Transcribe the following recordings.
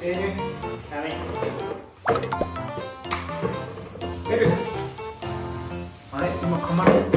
ベルダメ。ベルあれ？今噛まれ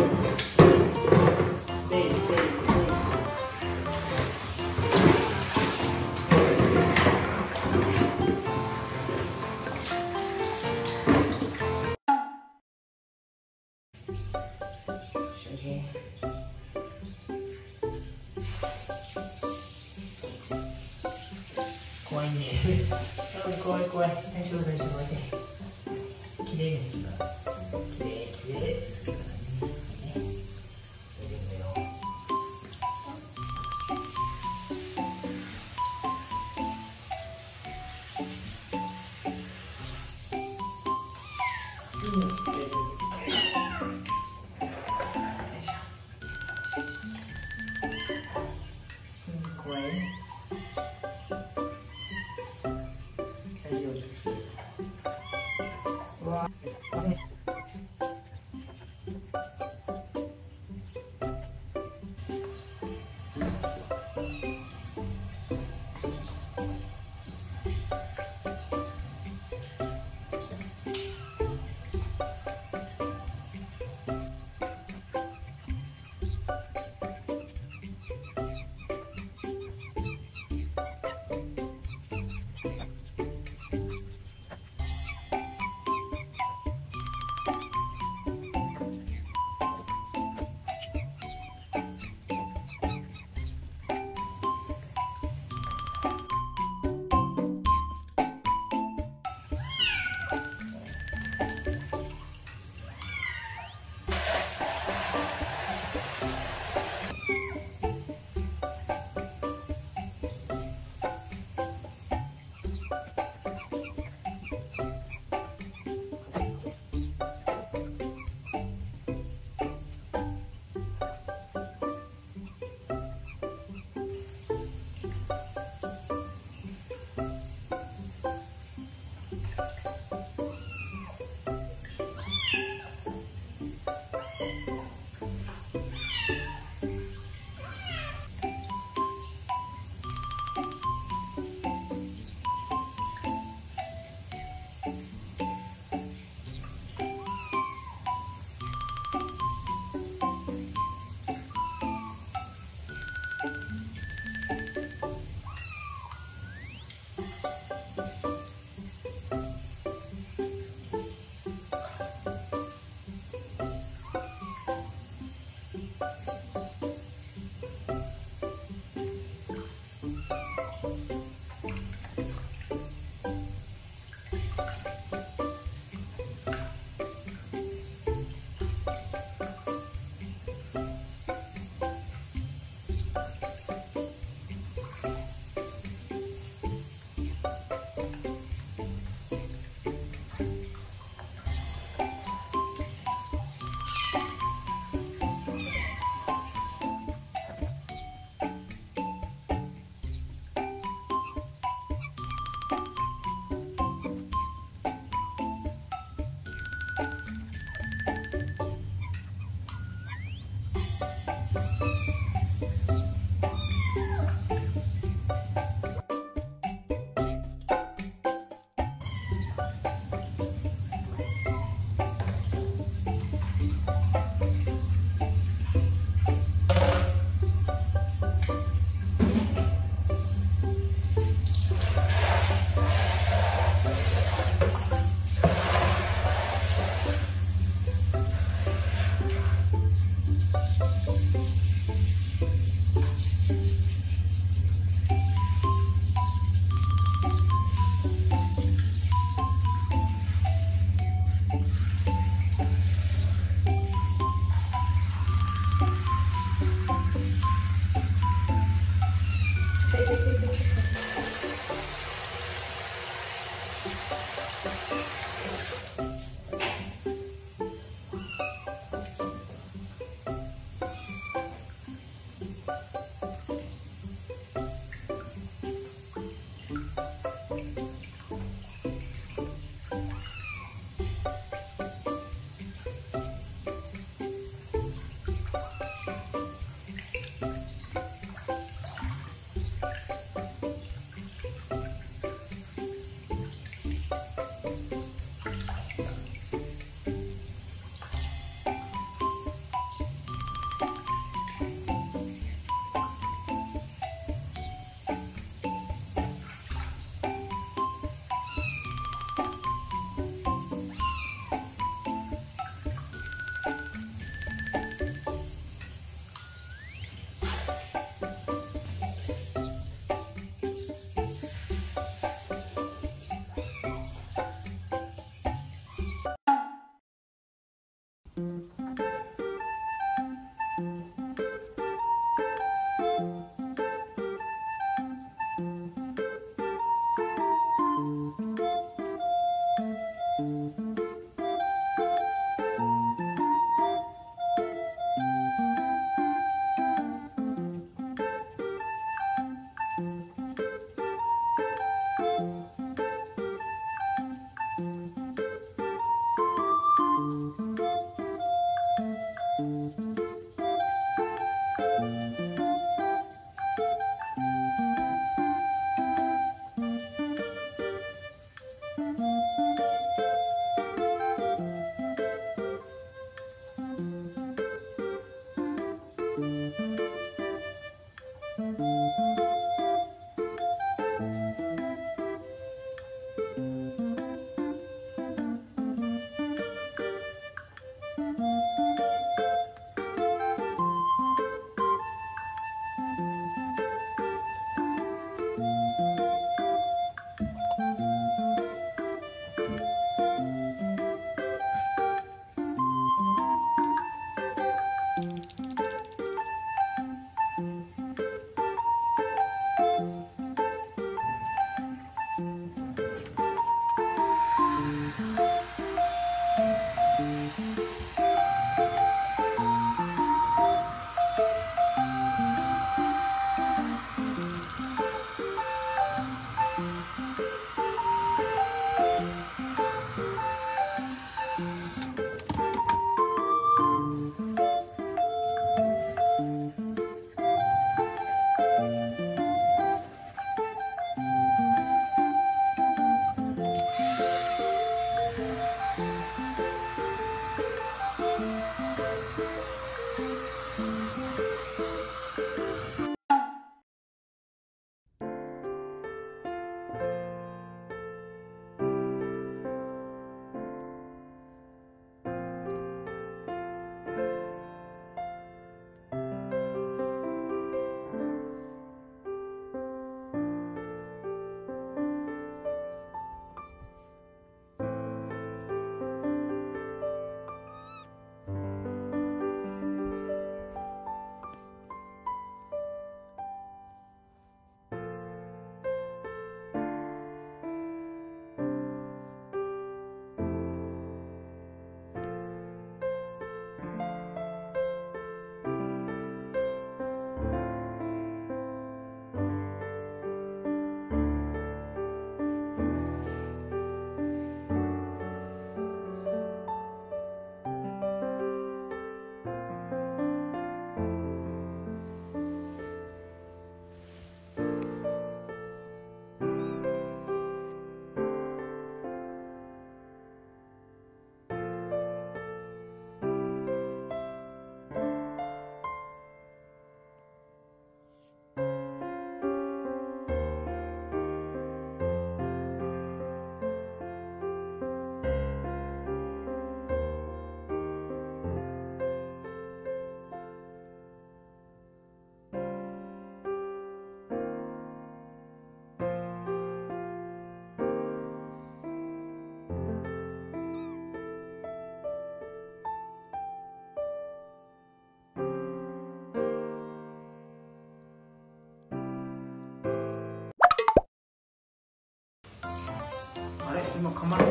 今かまる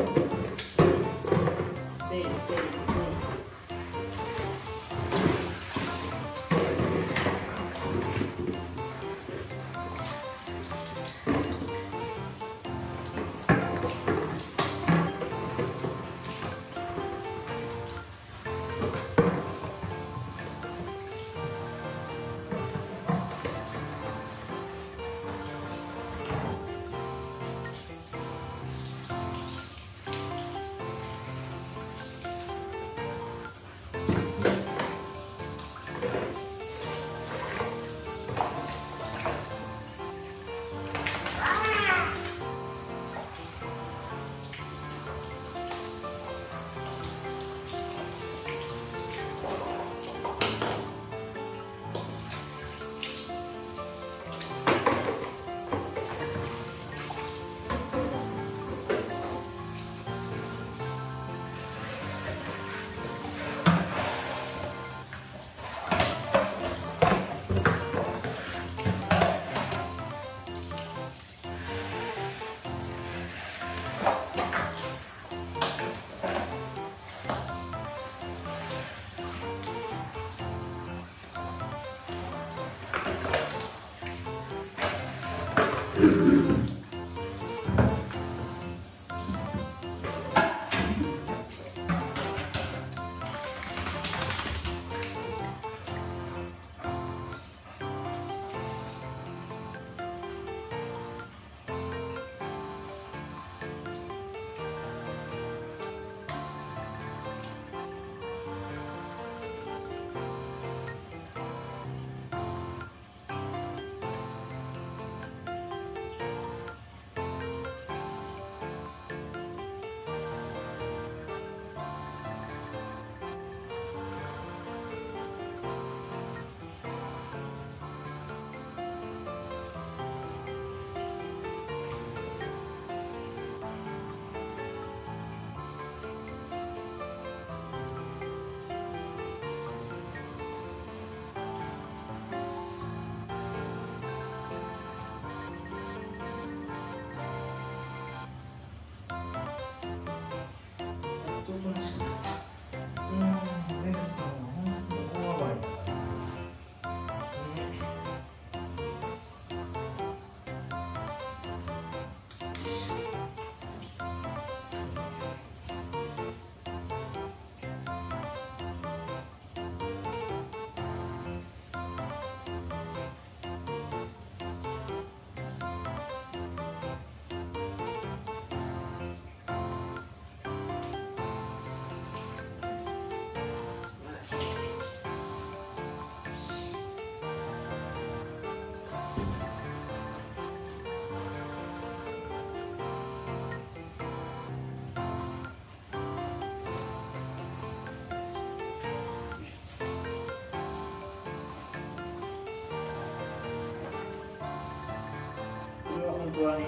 本はね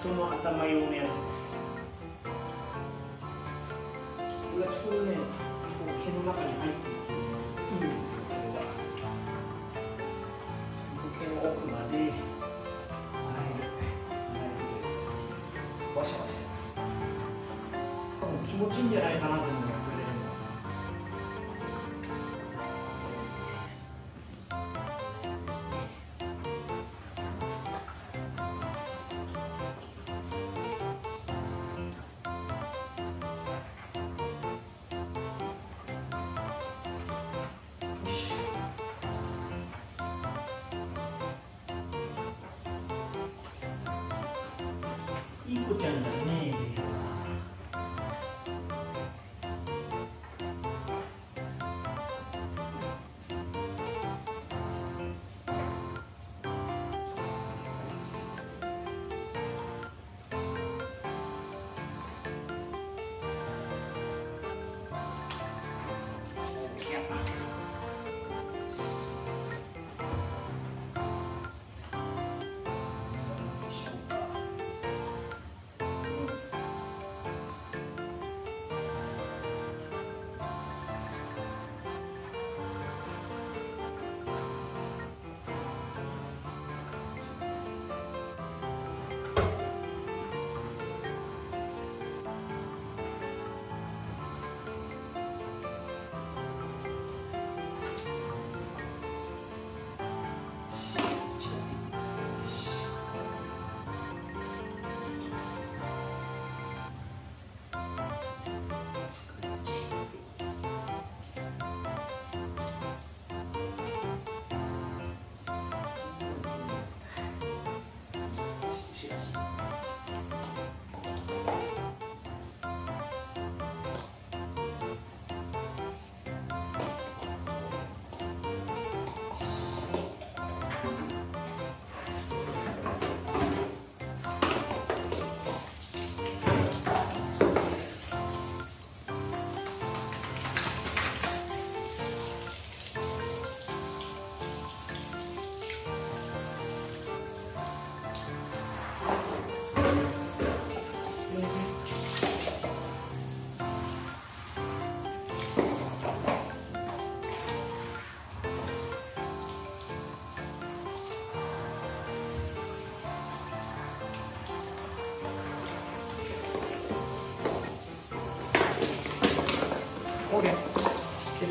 人の頭用のやつ。ですこれはちょうどねこう毛の中に入っていていいんですよこれは毛の奥まで洗えるわしゃわしゃ多分気持ちいいんじゃないかなと思いますい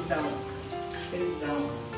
down, face down.